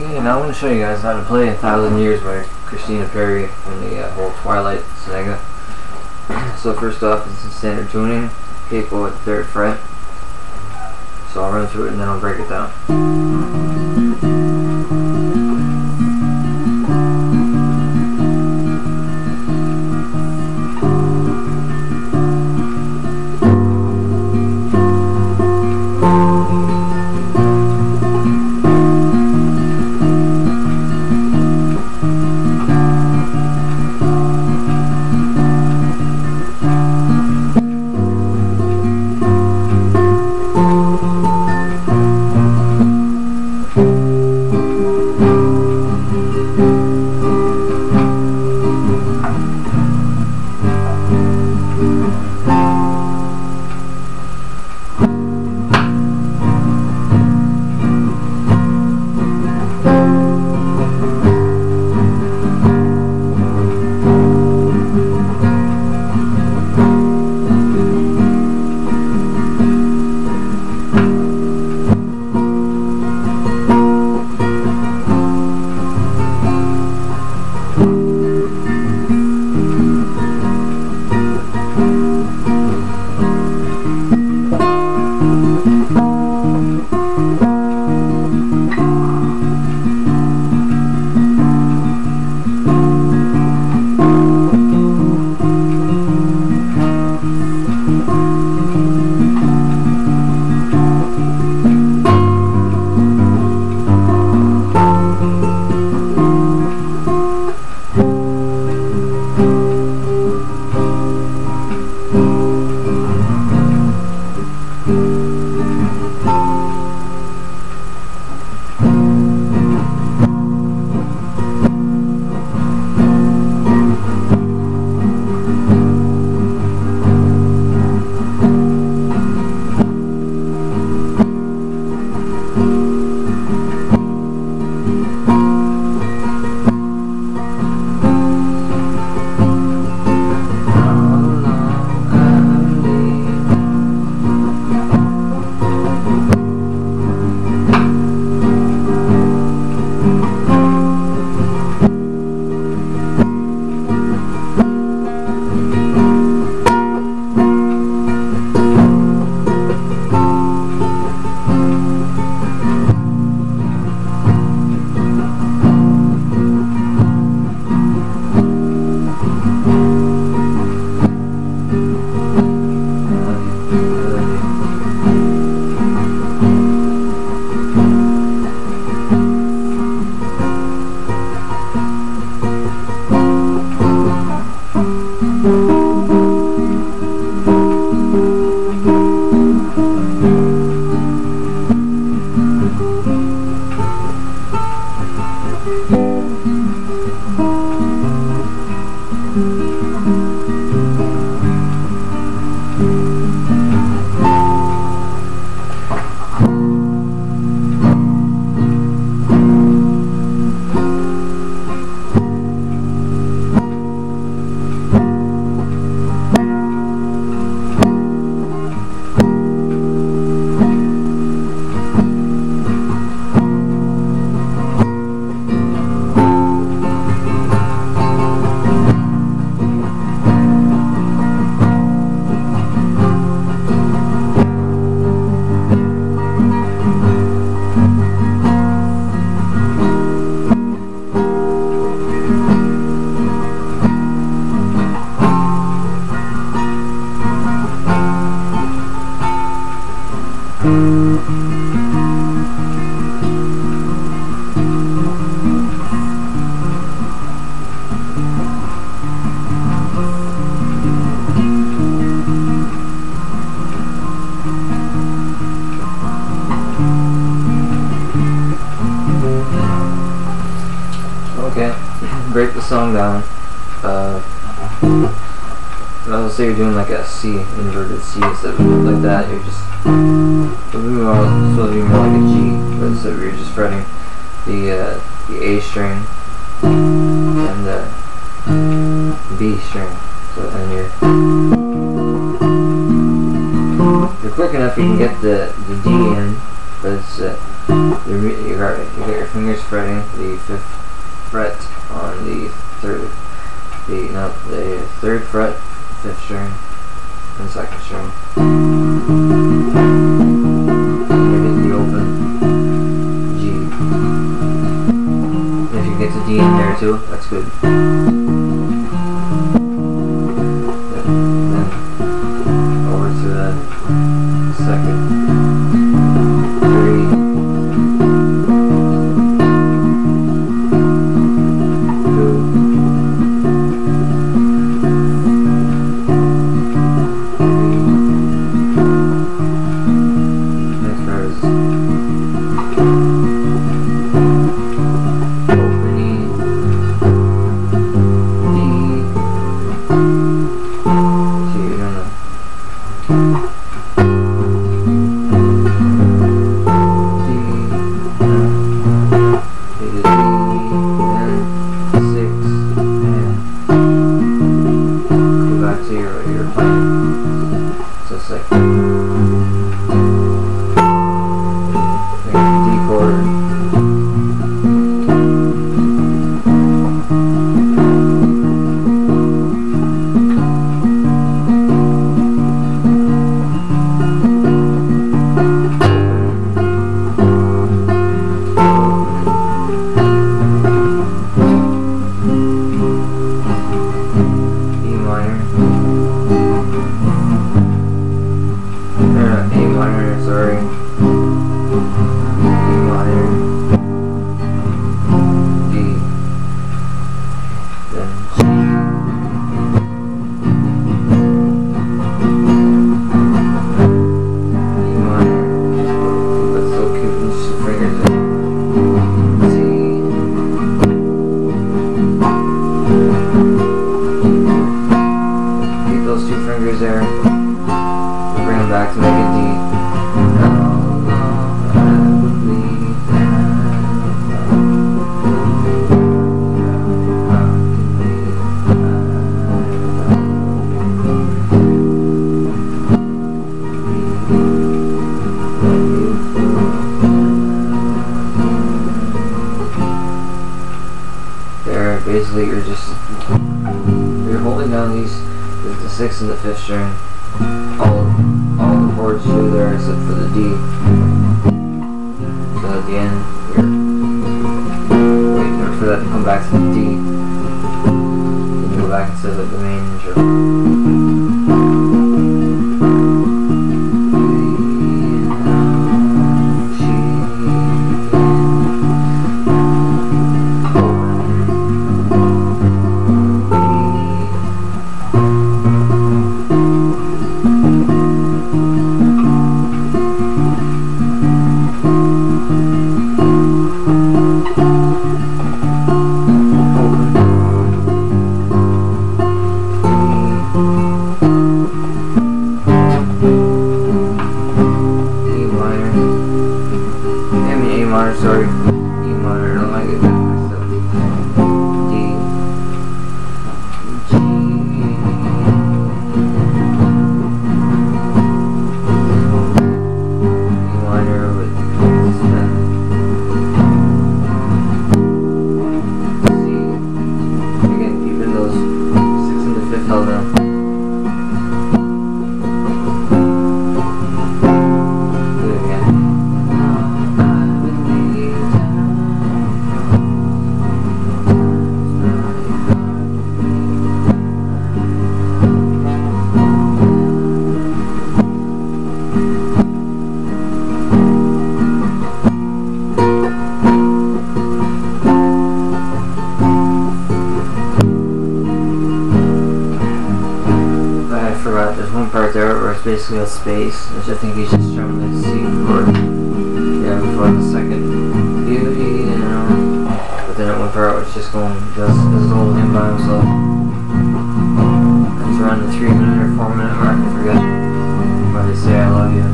Okay, now I'm going to show you guys how to play A Thousand Years by Christina Perri from the uh, whole Twilight saga. so first off, it's in standard tuning, capo at the 3rd fret. So I'll run through it and then I'll break it down. break the song down. Uh, let's say you're doing like a C, inverted C, instead of like that, you're just to be more, supposed to be more like a G, but instead you're just fretting the uh, the A string and the B string. So and you're if you're quick enough, you can get the the D in, but it's uh, You're, you got you got your fingers fretting the fifth fret on the third, the no the third fret, fifth string, and second string. You hit the open G. If you get to D in there too, that's good. String, all all the chords through there except for the D. So at the end, you're waiting for that to come back to the D. Then you go back into the, the main. A space, which I think he's just trying to see for, Yeah, before the second beauty, you know. But then at one part where it's just going, does this whole hymn by himself. It's around the three minute or four minute mark, I forget. Where they say I love you.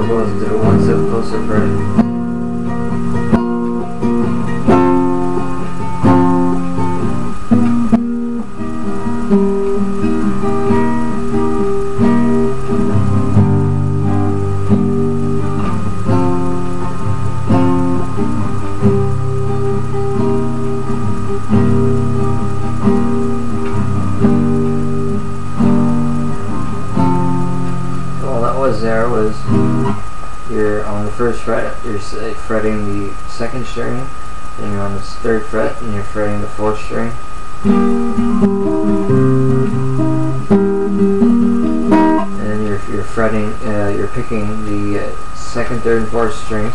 It goes the one step closer part. First fret, you're fretting the second string, then you're on the third fret, and you're fretting the fourth string. And you're, you're fretting, uh, you're picking the uh, second, third, and fourth strings.